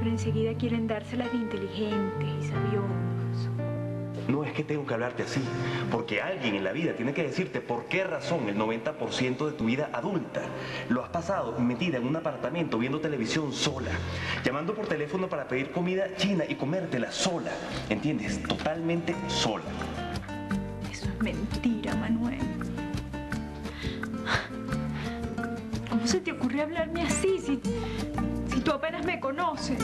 pero enseguida quieren dárselas de inteligentes y sabiosos. No es que tengo que hablarte así, porque alguien en la vida tiene que decirte por qué razón el 90% de tu vida adulta lo has pasado metida en un apartamento viendo televisión sola, llamando por teléfono para pedir comida china y comértela sola, ¿entiendes? Totalmente sola. Eso es mentira, Manuel. ¿Cómo se te ocurre hablarme así si, me conoces?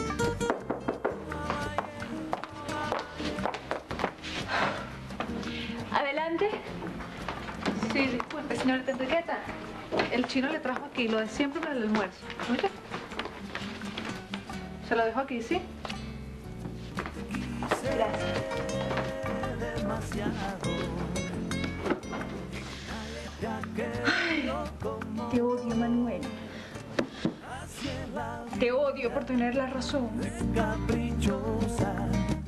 Adelante. Sí, disculpe, señorita Enriqueta. El chino le trajo aquí lo de siempre para el almuerzo. ¿Oye? Se lo dejo aquí, ¿sí? Gracias. Por tener la razón.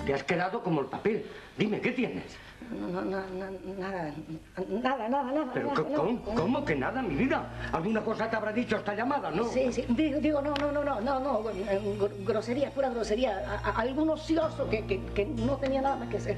Te has quedado como el papel. Dime, ¿qué tienes? No, no, no, no, nada, nada, nada, nada. ¿Pero nada, cómo, que nada, mi vida? ¿Alguna cosa te habrá dicho esta llamada, no? Sí, sí, digo, digo, no, no, no, no, no, no, eh, gr- grosería, pura grosería. A- a- algún ocioso que, que, que no tenía nada más que hacer.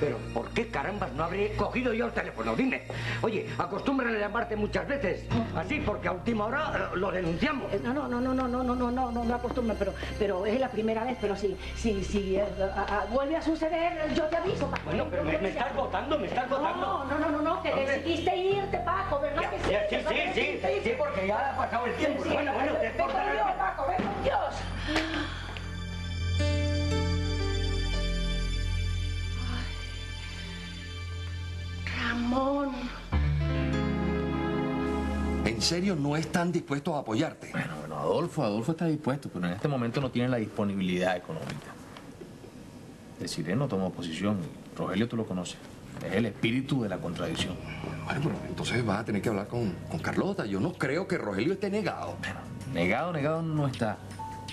Pero ¿por qué carambas no habré cogido yo el teléfono? Dime. Oye, acostumbran a llamarte muchas veces. Así, porque a última hora eh, lo denunciamos. Eh, No, no, no, no, no, no, no, no, no, no me acostumbro, pero, pero es la primera vez, pero si, si, si eh, a- a- vuelve a suceder, yo te aviso. Paco. Bueno, pero me, me estás votando, me estás votando. No, no, no, no, no, que decidiste irte, Paco, ¿verdad Ya, que sí? ya, sí, ¿Verdad sí, sí, sí, sí, porque ya ha pasado el tiempo. Sí, Bueno, bueno, te ven ¿En serio no están dispuestos a apoyarte? Bueno, bueno, Adolfo, Adolfo está dispuesto, pero en este momento no tiene la disponibilidad económica. Deciré no tomó posición. Rogelio tú lo conoces. Es el espíritu de la contradicción. Bueno, pero entonces vas a tener que hablar con, con Carlota. Yo no creo que Rogelio esté negado. Bueno, negado, negado no está.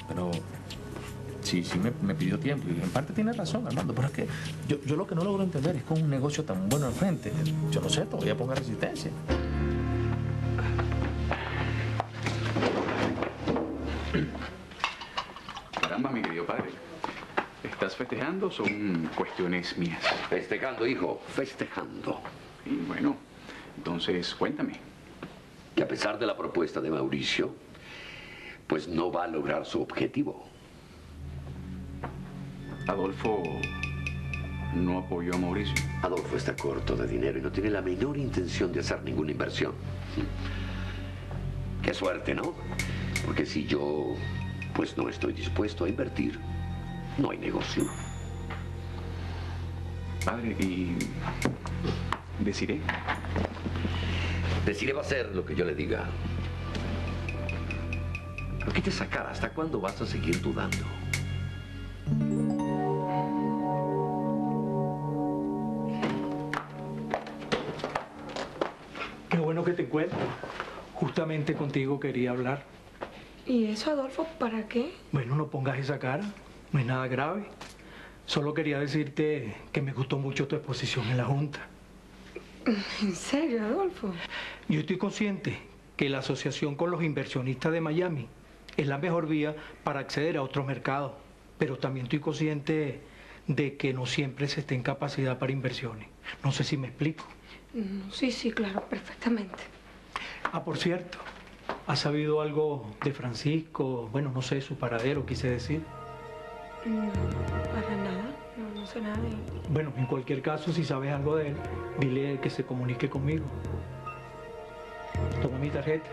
Pero sí, sí me, me pidió tiempo. Y en parte tiene razón, Armando. Pero es que yo, yo lo que no logro entender es con un negocio tan bueno enfrente. Yo no sé, todavía ponga resistencia. ¿Estás festejando o son cuestiones mías? Festejando, hijo, festejando. Y bueno, entonces cuéntame. Que a pesar de la propuesta de Mauricio, pues no va a lograr su objetivo. Adolfo no apoyó a Mauricio. Adolfo está corto de dinero y no tiene la menor intención de hacer ninguna inversión. Qué suerte, ¿no? Porque si yo, pues no estoy dispuesto a invertir, no hay negocio. Padre, y... Deciré. Deciré va a hacer lo que yo le diga. ¿Por qué te sacar? ¿Hasta cuándo vas a seguir dudando? Qué bueno que te encuentro. Justamente contigo quería hablar. ¿Y eso, Adolfo, para qué? Bueno, no pongas esa cara. No es nada grave. Solo quería decirte que me gustó mucho tu exposición en la Junta. ¿En serio, Adolfo? Yo estoy consciente que la asociación con los inversionistas de Miami es la mejor vía para acceder a otros mercados. Pero también estoy consciente de que no siempre se está en capacidad para inversiones. No sé si me explico. Mm, Sí, sí, claro, perfectamente. Ah, por cierto, ¿has sabido algo de Francisco? Bueno, no sé, su paradero, quise decir. No, para nada. No, no sé nada de él. Bueno, en cualquier caso, si sabes algo de él, dile que se comunique conmigo. Toma mi tarjeta.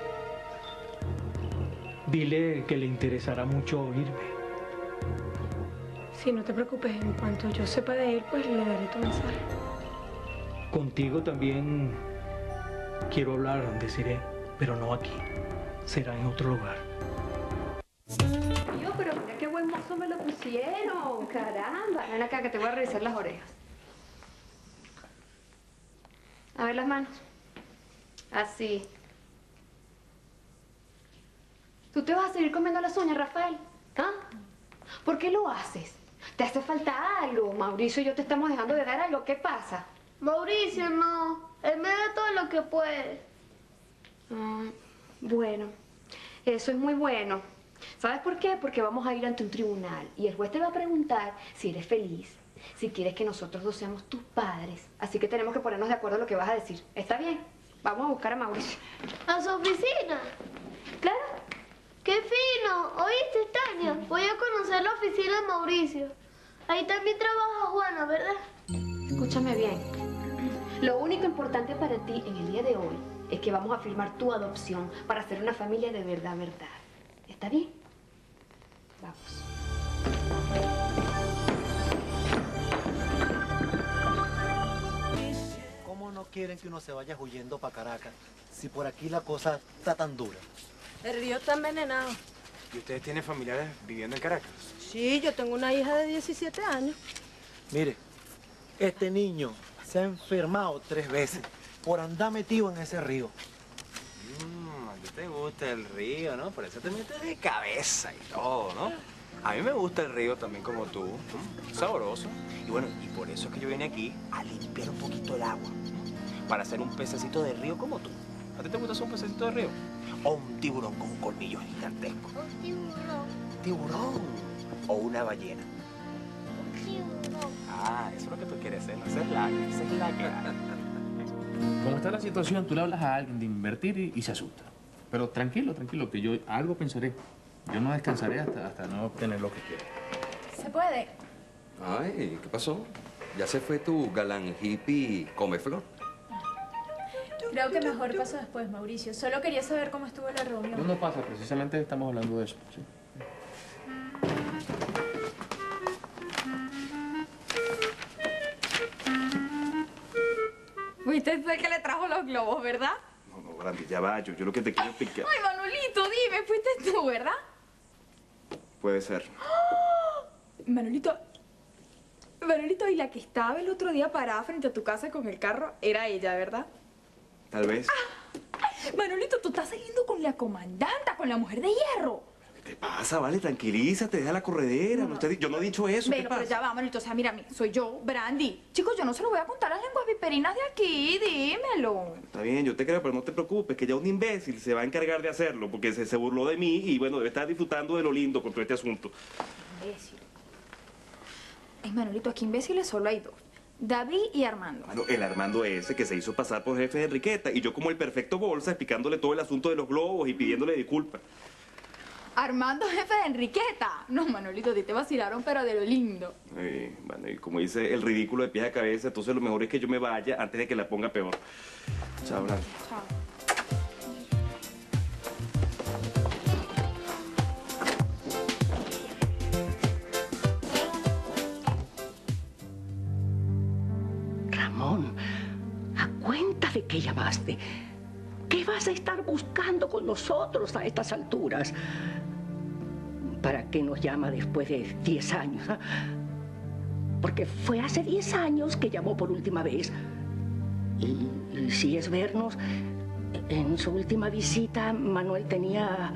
Dile que le interesará mucho oírme. Sí, no te preocupes. En cuanto yo sepa de él, pues le daré tu mensaje. Contigo también quiero hablar, deciré, pero no aquí. Será en otro lugar. Pero mira qué buen mozo me lo pusieron. Caramba. Ven acá que te voy a revisar las orejas. A ver las manos. Así. ¿Tú te vas a seguir comiendo las uñas, Rafael? ¿Ah? ¿Por qué lo haces? ¿Te hace falta algo? Mauricio y yo te estamos dejando de dar algo. ¿Qué pasa? Mauricio, no. Él me da todo lo que puede. Ah, bueno, eso es muy bueno. ¿Sabes por qué? Porque vamos a ir ante un tribunal y el juez te va a preguntar si eres feliz, si quieres que nosotros dos seamos tus padres. Así que tenemos que ponernos de acuerdo en lo que vas a decir. ¿Está bien? Vamos a buscar a Mauricio. ¿A su oficina? Claro. ¡Qué fino! ¿Oíste, Tania? Voy a conocer la oficina de Mauricio. Ahí también trabaja Juana, ¿verdad? Escúchame bien. Lo único importante para ti en el día de hoy es que vamos a firmar tu adopción para hacer una familia de verdad, verdad. ¿Está bien? Vamos. ¿Cómo no quieren que uno se vaya huyendo para Caracas si por aquí la cosa está tan dura? El río está envenenado. ¿Y ustedes tienen familiares viviendo en Caracas? Sí, yo tengo una hija de 17 años. Mire, este niño se ha enfermado tres veces por andar metido en ese río. Te gusta el río, ¿no? Por eso te metes de cabeza y todo, ¿no? A mí me gusta el río también como tú. ¿m? Sabroso. Y bueno, y por eso es que yo vine aquí a limpiar un poquito el agua. Para hacer un pececito de río como tú. ¿A ti te gusta hacer un pececito de río? O un tiburón con un colmillo gigantesco. Un tiburón. ¿Tiburón? O una ballena. Un tiburón. Ah, eso es lo que tú quieres hacer, ¿no? Esa es la, esa es la que Como está la situación, tú le hablas a alguien de invertir y, y se asusta. Pero tranquilo, tranquilo, que yo algo pensaré. Yo no descansaré hasta, hasta no obtener lo que quiero. ¿Se puede? Ay, ¿qué pasó? Ya se fue tu galán hippie come flor. Creo que mejor paso después, Mauricio. Solo quería saber cómo estuvo la reunión. No, no pasa, precisamente estamos hablando de eso. ¿sí? Fuiste fue el que le trajo los globos, ¿verdad? No, no, Brandy, ya va. Yo, yo lo que te quiero explicar. Ay, Manolito, dime, fuiste tú, ¿verdad? Puede ser. Manolito, Manolito, y la que estaba el otro día parada frente a tu casa con el carro era ella, ¿verdad? Tal vez. Manolito, tú estás saliendo con la comandanta, con la mujer de hierro. ¿Qué te pasa? Vale, tranquilízate, deja la corredera. No te- yo no he dicho eso. ¿Qué Bueno, pero ya Manolito, o sea, mira, mi- soy yo, Brandy. Chicos, yo no se lo voy a contar a las lenguas viperinas de aquí, dímelo. Está bien, yo te creo, pero no te preocupes, que ya un imbécil se va a encargar de hacerlo, porque se, se burló de mí y bueno, debe estar disfrutando de lo lindo con todo este asunto. Imbécil. Ay, Manolito, aquí imbéciles solo hay dos. David y Armando. Bueno, el Armando ese que se hizo pasar por jefe de Enriqueta y yo como el perfecto bolsa explicándole todo el asunto de los globos y pidiéndole disculpas. Armando, jefe de Enriqueta. No, Manolito, a ti te vacilaron, pero de lo lindo. Eh, bueno, y como dice el ridículo de pies a cabeza, entonces lo mejor es que yo me vaya antes de que la ponga peor. Chao, Blanca. Chao. Ramón, a cuenta de que llamaste. ¿Qué vas a estar buscando con nosotros a estas alturas? ¿Para qué nos llama después de 10 años? ah? Porque fue hace 10 años que llamó por última vez. Y, si es vernos, en su última visita Manuel tenía